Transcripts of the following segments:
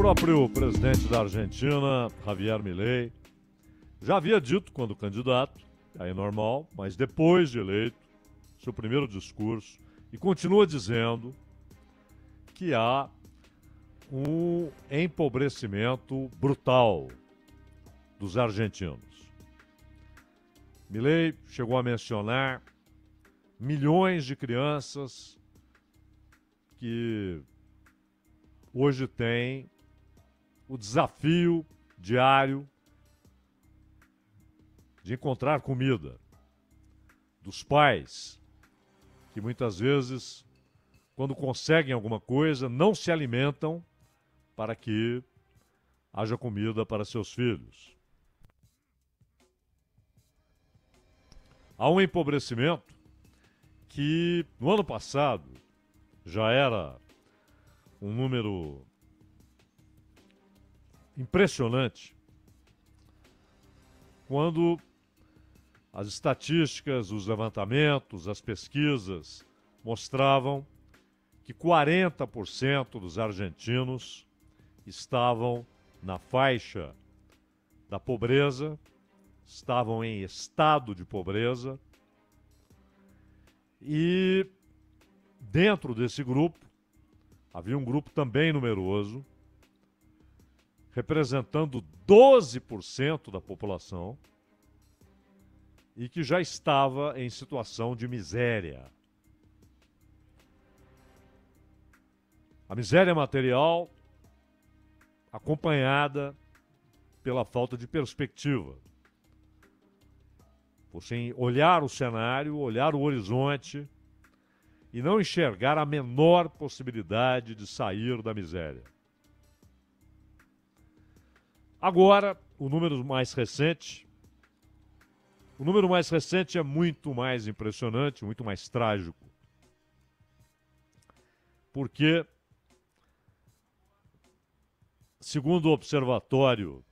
próprio presidente da Argentina, Javier Milei, já havia dito quando candidato, aí é normal, mas depois de eleito, seu primeiro discurso, e continua dizendo que há um empobrecimento brutal dos argentinos. Milley chegou a mencionar milhões de crianças que hoje têm o desafio diário de encontrar comida, dos pais que muitas vezes, quando conseguem alguma coisa, não se alimentam para que haja comida para seus filhos. Há um empobrecimento que no ano passado já era um número impressionante. Quando as estatísticas, os levantamentos, as pesquisas mostravam que 40% dos argentinos estavam na faixa da pobreza, estavam em estado de pobreza. E dentro desse grupo havia um grupo também numeroso, representando 12% da população, e que já estava em situação de miséria. A miséria material acompanhada pela falta de perspectiva. Você olhar o cenário, olhar o horizonte e não enxergar a menor possibilidade de sair da miséria. Agora, o número mais recente. O número mais recente é muito mais impressionante, muito mais trágico. Porque Segundo o Observatório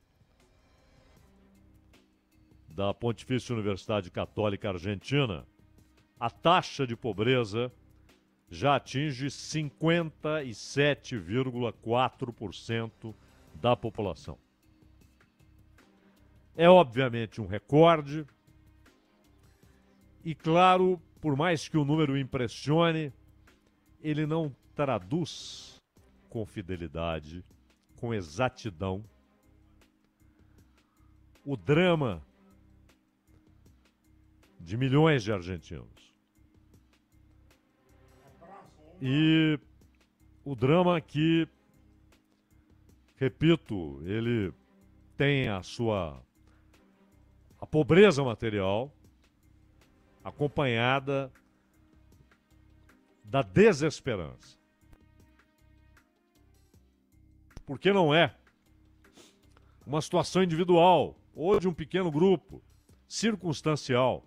da Pontifícia Universidade Católica Argentina, a taxa de pobreza já atinge 57,4% da população. É obviamente um recorde. E claro, por mais que o número impressione, ele não traduz com fidelidade com exatidão o drama de milhões de argentinos. E o drama que, repito, ele tem a sua a pobreza material acompanhada da desesperança. porque não é uma situação individual ou de um pequeno grupo, circunstancial.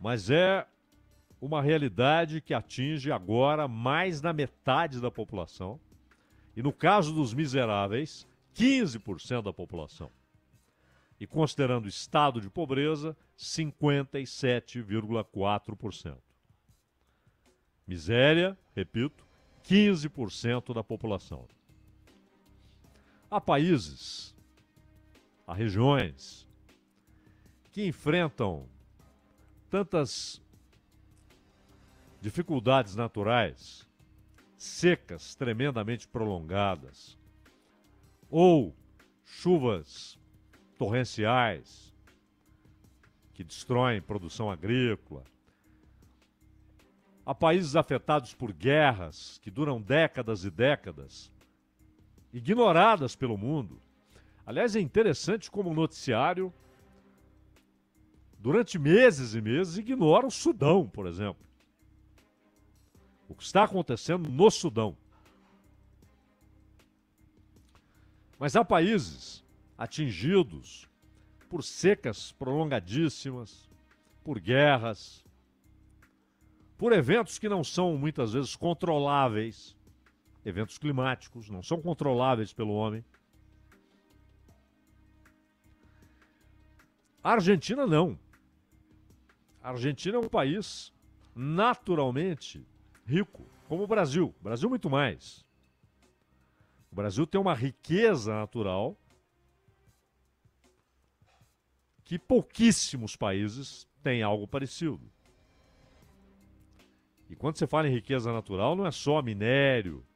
Mas é uma realidade que atinge agora mais da metade da população. E no caso dos miseráveis, 15% da população. E considerando o estado de pobreza, 57,4%. Miséria, repito, 15% da população. Há países, há regiões que enfrentam tantas dificuldades naturais, secas tremendamente prolongadas, ou chuvas torrenciais que destroem produção agrícola, a países afetados por guerras que duram décadas e décadas, ignoradas pelo mundo. Aliás, é interessante como o noticiário, durante meses e meses, ignora o Sudão, por exemplo. O que está acontecendo no Sudão. Mas há países atingidos por secas prolongadíssimas, por guerras, por eventos que não são muitas vezes controláveis, eventos climáticos, não são controláveis pelo homem. A Argentina não. A Argentina é um país naturalmente rico. como o Brasil. O Brasil, muito mais. O Brasil tem uma riqueza natural que pouquíssimos países têm algo parecido. E quando você fala em riqueza natural, não é só minério,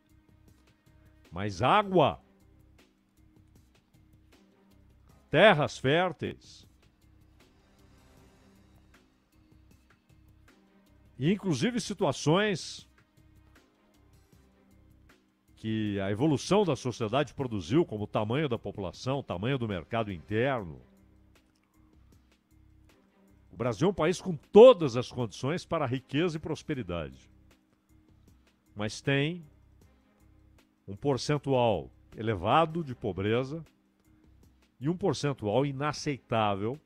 mas água, terras férteis. E inclusive situações que a evolução da sociedade produziu, como o tamanho da população, o tamanho do mercado interno. O Brasil é um país com todas as condições para riqueza e prosperidade. Mas tem um percentual elevado de pobreza e um percentual inaceitável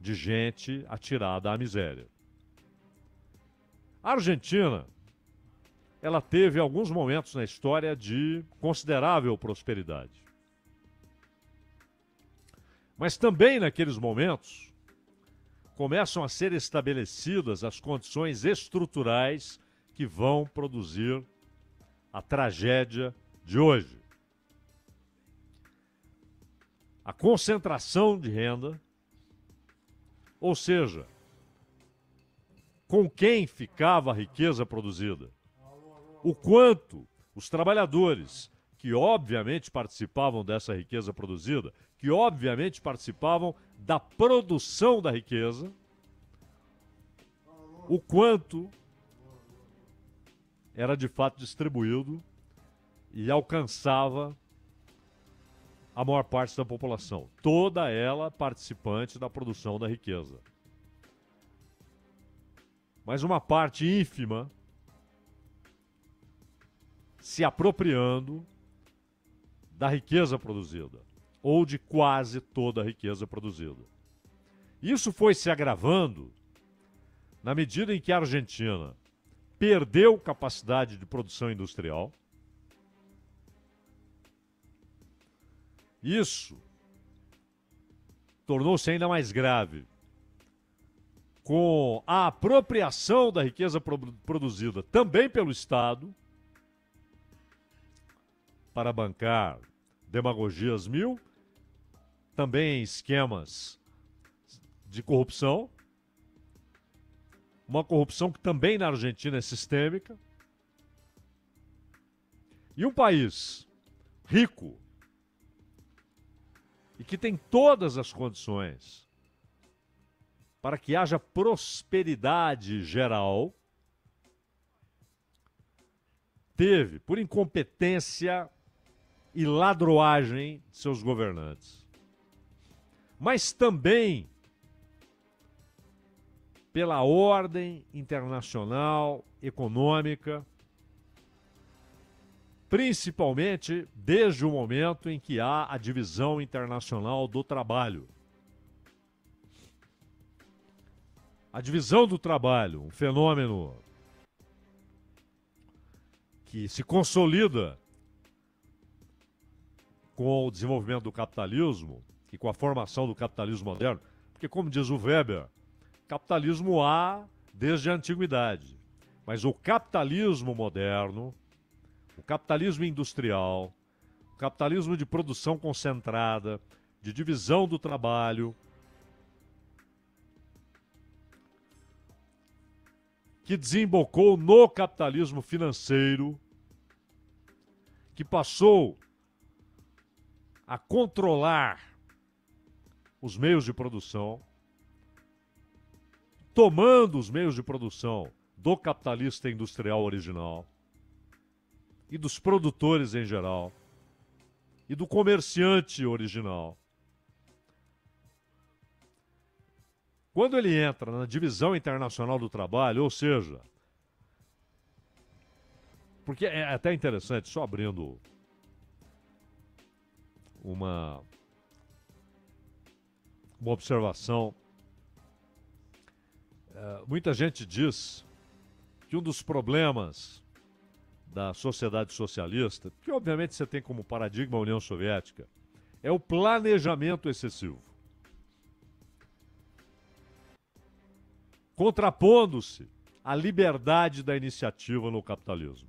de gente atirada à miséria. A Argentina, ela teve alguns momentos na história de considerável prosperidade. Mas também naqueles momentos começam a ser estabelecidas as condições estruturais que vão produzir a tragédia de hoje. A concentração de renda, ou seja, com quem ficava a riqueza produzida. O quanto os trabalhadores, que obviamente participavam dessa riqueza produzida, que obviamente participavam da produção da riqueza, o quanto era de fato distribuído e alcançava a maior parte da população, toda ela participante da produção da riqueza. Mas uma parte ínfima se apropriando da riqueza produzida, ou de quase toda a riqueza produzida. Isso foi se agravando na medida em que a Argentina perdeu capacidade de produção industrial. Isso tornou-se ainda mais grave com a apropriação da riqueza produzida também pelo Estado para bancar demagogias mil, também esquemas de corrupção, uma corrupção que também na Argentina é sistêmica. E um país rico e que tem todas as condições para que haja prosperidade geral, teve, por incompetência e ladroagem de seus governantes, mas também pela ordem internacional econômica, principalmente desde o momento em que há a divisão internacional do trabalho. A divisão do trabalho, um fenômeno que se consolida com o desenvolvimento do capitalismo e com a formação do capitalismo moderno, porque, como diz o Weber, capitalismo há desde a antiguidade, mas o capitalismo moderno, o capitalismo industrial, o capitalismo de produção concentrada, de divisão do trabalho, que desembocou no capitalismo financeiro, que passou a controlar os meios de produção, tomando os meios de produção do capitalista industrial original e dos produtores em geral e do comerciante original. Quando ele entra na divisão internacional do trabalho, ou seja, porque é até interessante, só abrindo uma, uma observação. É, muita gente diz que um dos problemas da sociedade socialista, que obviamente você tem como paradigma a União Soviética, é o planejamento excessivo. contrapondo-se a liberdade da iniciativa no capitalismo.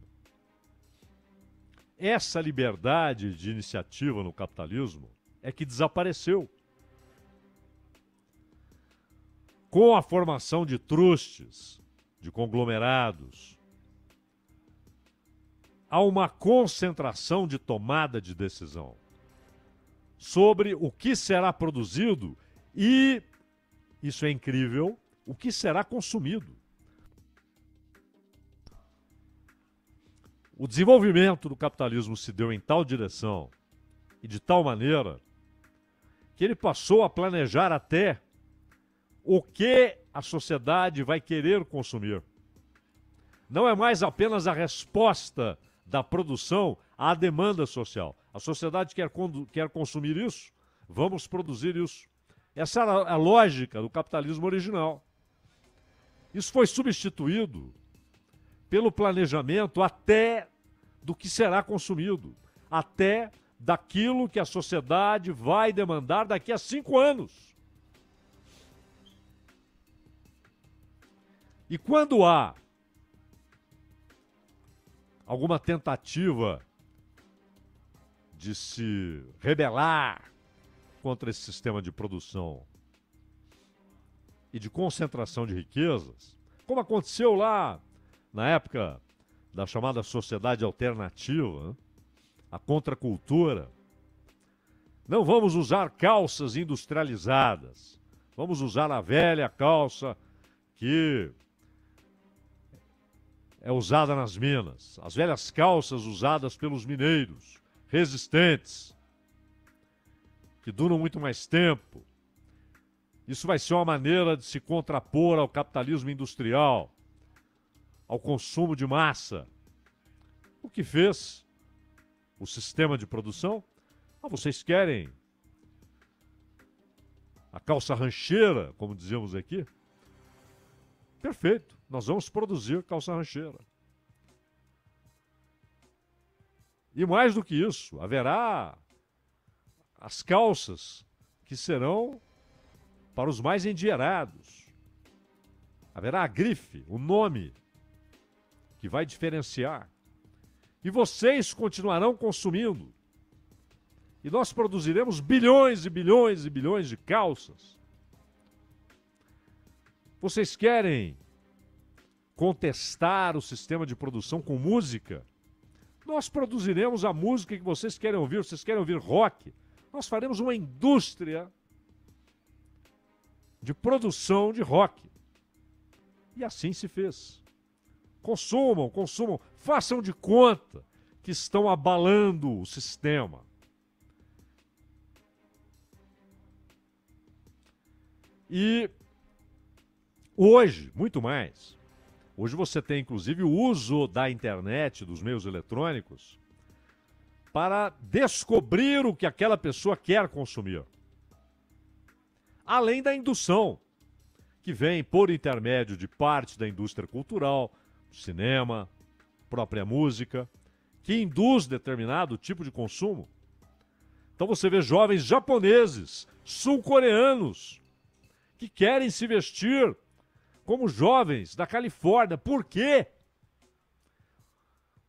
Essa liberdade de iniciativa no capitalismo é que desapareceu. Com a formação de trustes, de conglomerados, há uma concentração de tomada de decisão sobre o que será produzido e, isso é incrível, o que será consumido. O desenvolvimento do capitalismo se deu em tal direção e de tal maneira que ele passou a planejar até o que a sociedade vai querer consumir. Não é mais apenas a resposta da produção à demanda social. A sociedade quer, quer consumir isso, vamos produzir isso. Essa era a lógica do capitalismo original. Isso foi substituído pelo planejamento até do que será consumido, até daquilo que a sociedade vai demandar daqui a cinco anos. E quando há alguma tentativa de se rebelar contra esse sistema de produção e de concentração de riquezas, como aconteceu lá na época da chamada sociedade alternativa, a contracultura. Não vamos usar calças industrializadas. Vamos usar a velha calça que é usada nas minas. As velhas calças usadas pelos mineiros, resistentes, que duram muito mais tempo. Isso vai ser uma maneira de se contrapor ao capitalismo industrial ao consumo de massa. O que fez o sistema de produção? Ah, vocês querem a calça rancheira, como dizemos aqui? Perfeito, nós vamos produzir calça rancheira. E mais do que isso, haverá as calças que serão para os mais endinheirados. Haverá a grife, o nome que vai diferenciar. E vocês continuarão consumindo. E nós produziremos bilhões e bilhões e bilhões de calças. Vocês querem contestar o sistema de produção com música? Nós produziremos a música que vocês querem ouvir. Vocês querem ouvir rock? Nós faremos uma indústria de produção de rock. E assim se fez. Consumam, consumam, façam de conta que estão abalando o sistema. E hoje, muito mais. Hoje você tem inclusive o uso da internet, dos meios eletrônicos, para descobrir o que aquela pessoa quer consumir. Além da indução, que vem por intermédio de parte da indústria cultural, cinema, própria música, que induz determinado tipo de consumo. Então você vê jovens japoneses, sul-coreanos, que querem se vestir como jovens da Califórnia. Por quê?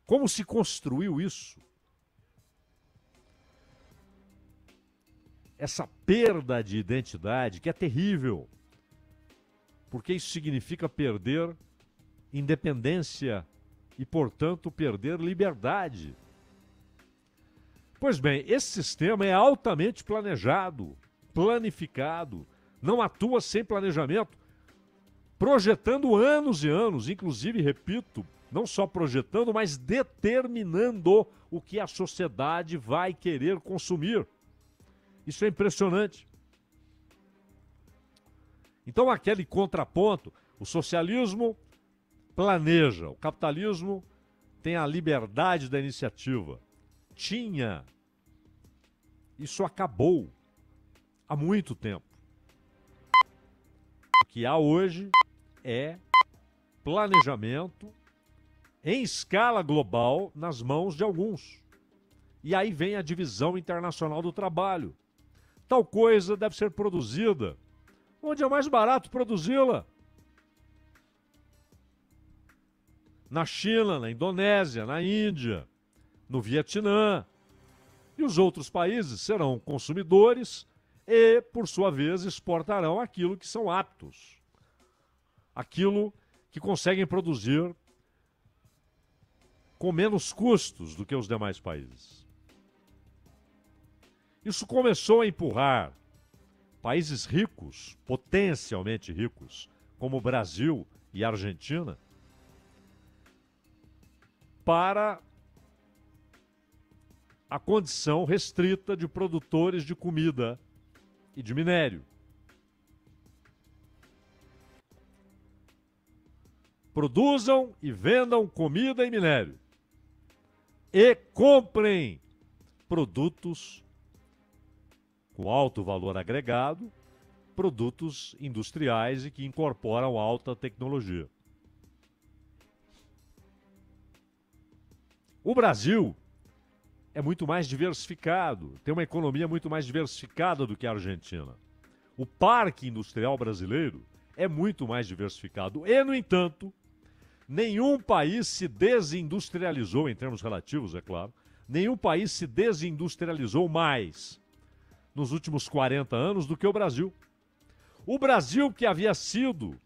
Como se construiu isso? Essa perda de identidade que é terrível, porque isso significa perder independência e, portanto, perder liberdade. Pois bem, esse sistema é altamente planejado, planificado, não atua sem planejamento, projetando anos e anos, inclusive, repito, não só projetando, mas determinando o que a sociedade vai querer consumir. Isso é impressionante. Então, aquele contraponto, o socialismo planeja. O capitalismo tem a liberdade da iniciativa. Tinha. Isso acabou há muito tempo. O que há hoje é planejamento em escala global nas mãos de alguns. E aí vem a divisão internacional do trabalho. Tal coisa deve ser produzida onde é mais barato produzi-la. Na China, na Indonésia, na Índia, no Vietnã. E os outros países serão consumidores e, por sua vez, exportarão aquilo que são aptos, aquilo que conseguem produzir com menos custos do que os demais países. Isso começou a empurrar países ricos, potencialmente ricos, como o Brasil e a Argentina, para a condição restrita de produtores de comida e de minério. Produzam e vendam comida e minério. E comprem produtos com alto valor agregado, produtos industriais e que incorporam alta tecnologia. O Brasil é muito mais diversificado, tem uma economia muito mais diversificada do que a Argentina. O parque industrial brasileiro é muito mais diversificado e, no entanto, nenhum país se desindustrializou, em termos relativos, é claro, nenhum país se desindustrializou mais nos últimos 40 anos do que o Brasil. O Brasil, que havia sido,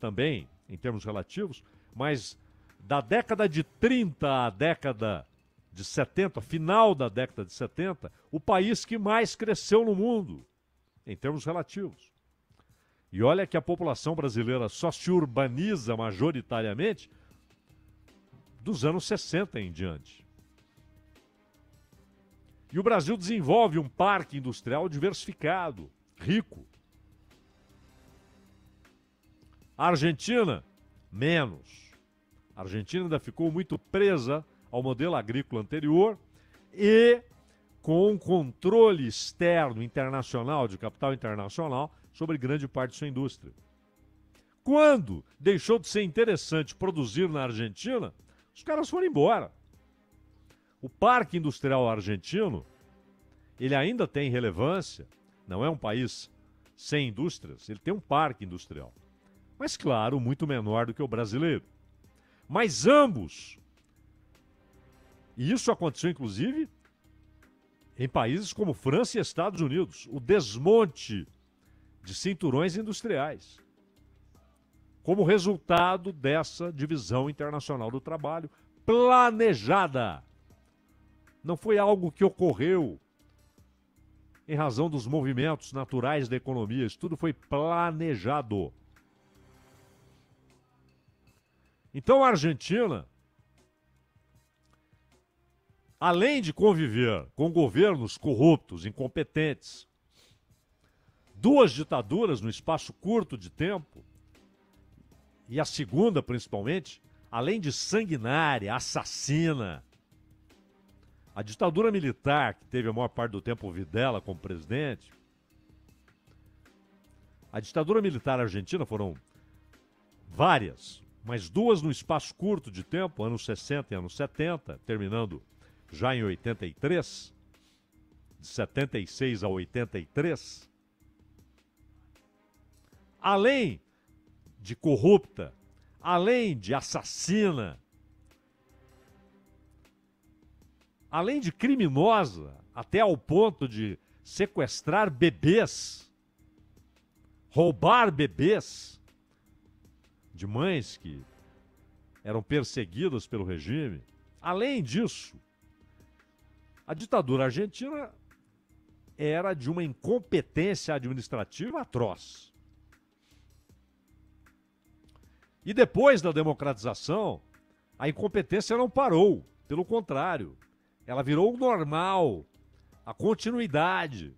também em termos relativos, mas da década de 30 à década de 70, final da década de 70, o país que mais cresceu no mundo, em termos relativos. E olha que a população brasileira só se urbaniza majoritariamente dos anos 60 em diante. E o Brasil desenvolve um parque industrial diversificado, rico. A Argentina, menos. A Argentina ainda ficou muito presa ao modelo agrícola anterior e com um controle externo internacional, de capital internacional, sobre grande parte de sua indústria. Quando deixou de ser interessante produzir na Argentina, os caras foram embora. O parque industrial argentino, ele ainda tem relevância, não é um país sem indústrias, ele tem um parque industrial. Mas claro, muito menor do que o brasileiro. Mas ambos e isso aconteceu, inclusive, em países como França e Estados Unidos o desmonte de cinturões industriais. Como resultado dessa divisão internacional do trabalho planejada. Não foi algo que ocorreu em razão dos movimentos naturais da economia, isso tudo foi planejado. Então a Argentina além de conviver com governos corruptos, incompetentes, duas ditaduras no espaço curto de tempo, e a segunda principalmente, além de sanguinária, assassina, a ditadura militar, que teve a maior parte do tempo Videla como presidente, a ditadura militar argentina foram várias, mas duas no espaço curto de tempo, anos 60 e anos 70, terminando já em 83, de 76 a 83, além de corrupta, além de assassina, além de criminosa, até ao ponto de sequestrar bebês, roubar bebês de mães que eram perseguidas pelo regime. Além disso, a ditadura argentina era de uma incompetência administrativa atroz. E depois da democratização, a incompetência não parou, pelo contrário, ela virou o normal, a continuidade.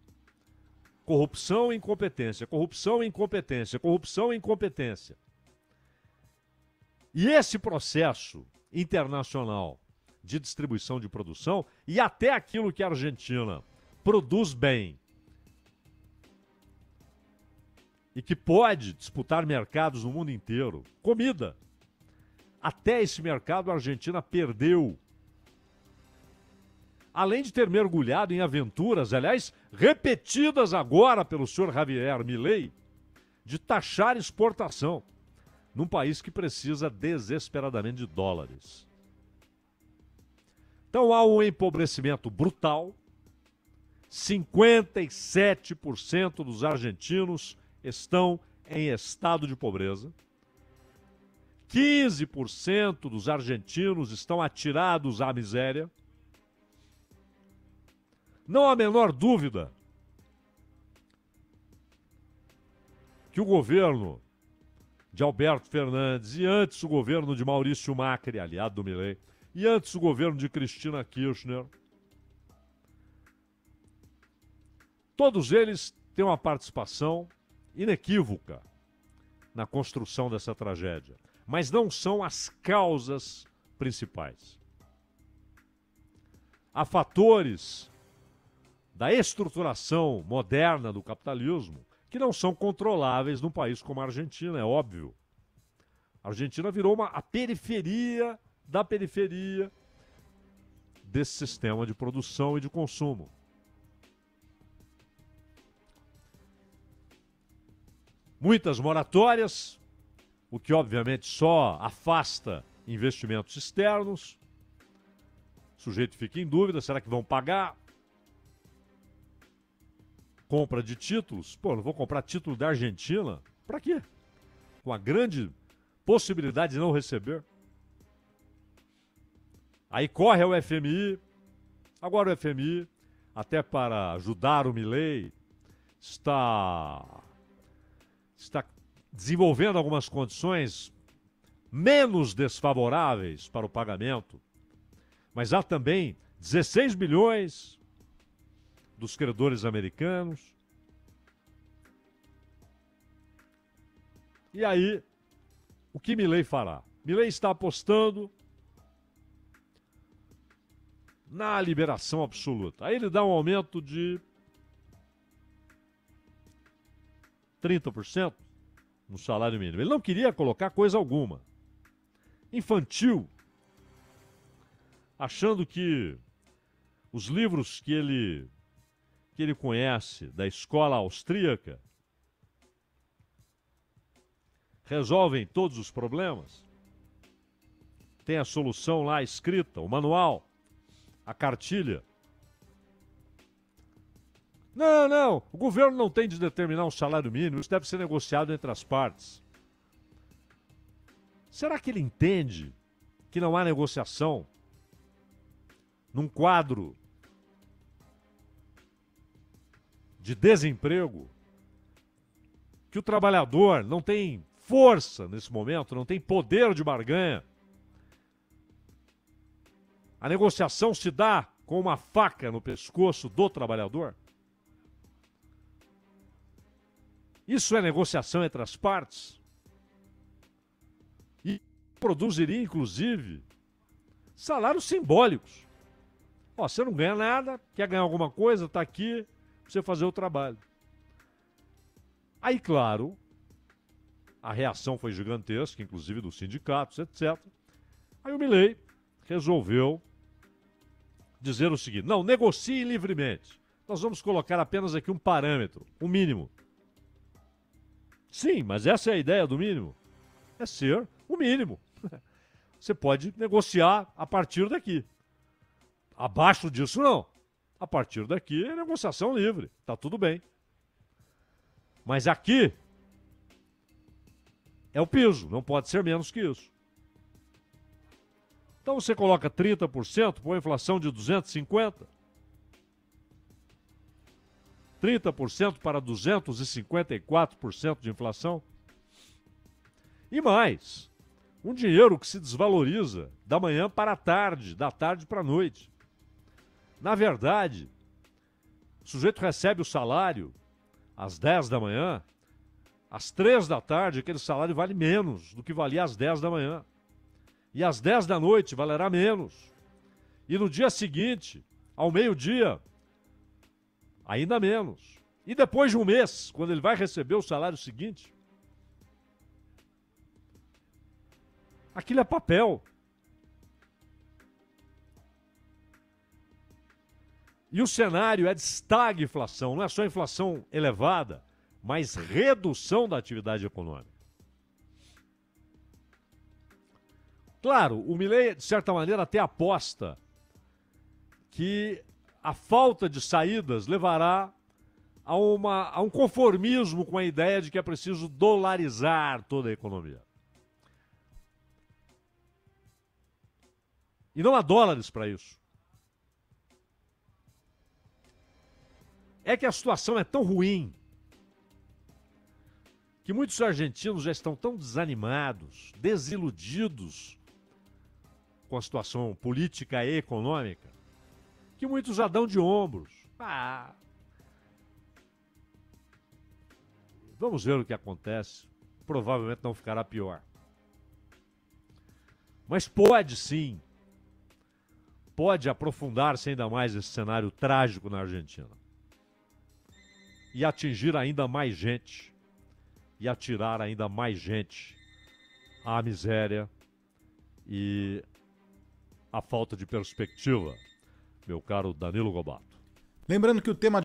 Corrupção e incompetência, corrupção e incompetência, corrupção e incompetência. E esse processo internacional de distribuição de produção e até aquilo que a Argentina produz bem e que pode disputar mercados no mundo inteiro. Comida. Até esse mercado a Argentina perdeu. Além de ter mergulhado em aventuras, aliás, repetidas agora pelo senhor Javier Milei, de taxar exportação. Num país que precisa desesperadamente de dólares. Então há um empobrecimento brutal. 57% dos argentinos estão em estado de pobreza. 15% dos argentinos estão atirados à miséria. Não há menor dúvida que o governo de Alberto Fernandes e antes o governo de Maurício Macri, aliado do Milei, e antes o governo de Cristina Kirchner, todos eles têm uma participação inequívoca na construção dessa tragédia, mas não são as causas principais. Há fatores da estruturação moderna do capitalismo que não são controláveis num país como a Argentina, é óbvio. A Argentina virou uma, a periferia da periferia desse sistema de produção e de consumo. Muitas moratórias, o que obviamente só afasta investimentos externos. O sujeito fica em dúvida: será que vão pagar? Compra de títulos. Pô, não vou comprar título da Argentina? Para quê? Com a grande possibilidade de não receber. Aí corre ao FMI. Agora o FMI, até para ajudar o Milley, está está desenvolvendo algumas condições menos desfavoráveis para o pagamento. Mas há também 16 bilhões dos credores americanos. E aí, o que Milley fará? Milley está apostando na liberação absoluta. Aí ele dá um aumento de 30% no salário mínimo. Ele não queria colocar coisa alguma. Infantil. Achando que os livros que ele que ele conhece da escola austríaca resolvem todos os problemas. Tem a solução lá escrita, o manual, a cartilha. Não, não, o governo não tem de determinar um salário mínimo, isso deve ser negociado entre as partes. Será que ele entende que não há negociação num quadro de desemprego? Que o trabalhador não tem força nesse momento, não tem poder de barganha? A negociação se dá com uma faca no pescoço do trabalhador? Isso é negociação entre as partes? E produziria, inclusive, salários simbólicos. Ó, você não ganha nada, quer ganhar alguma coisa, está aqui, pra você fazer o trabalho. Aí, claro, a reação foi gigantesca, inclusive dos sindicatos, etc. Aí o Milley resolveu dizer o seguinte: não, negocie livremente. Nós vamos colocar apenas aqui um parâmetro, um mínimo. Sim, mas essa é a ideia do mínimo. É ser o mínimo. Você pode negociar a partir daqui. Abaixo disso, não. A partir daqui é negociação livre. Tá tudo bem. Mas aqui é o piso, não pode ser menos que isso. Então você coloca 30% por inflação de 250. 30% para 254% de inflação. E mais, um dinheiro que se desvaloriza da manhã para a tarde, da tarde para a noite. Na verdade, o sujeito recebe o salário às 10 da manhã, às 3 da tarde, aquele salário vale menos do que valia às 10 da manhã. E às 10 da noite valerá menos. E no dia seguinte, ao meio-dia, Ainda menos. E depois de um mês, quando ele vai receber o salário seguinte, aquilo é papel. E o cenário é de estagflação, não é só inflação elevada, mas redução da atividade econômica. Claro, o Milley, de certa maneira, até aposta que a falta de saídas levará a, uma, a um conformismo com a ideia de que é preciso dolarizar toda a economia. E não há dólares para isso. É que a situação é tão ruim que muitos argentinos já estão tão desanimados, desiludidos com a situação política e econômica, que muitos já dão de ombros. Ah, vamos ver o que acontece. Provavelmente não ficará pior. Mas pode sim pode aprofundar-se ainda mais esse cenário trágico na Argentina e atingir ainda mais gente e atirar ainda mais gente à miséria e à falta de perspectiva, meu caro Danilo Gobato. Lembrando que o tema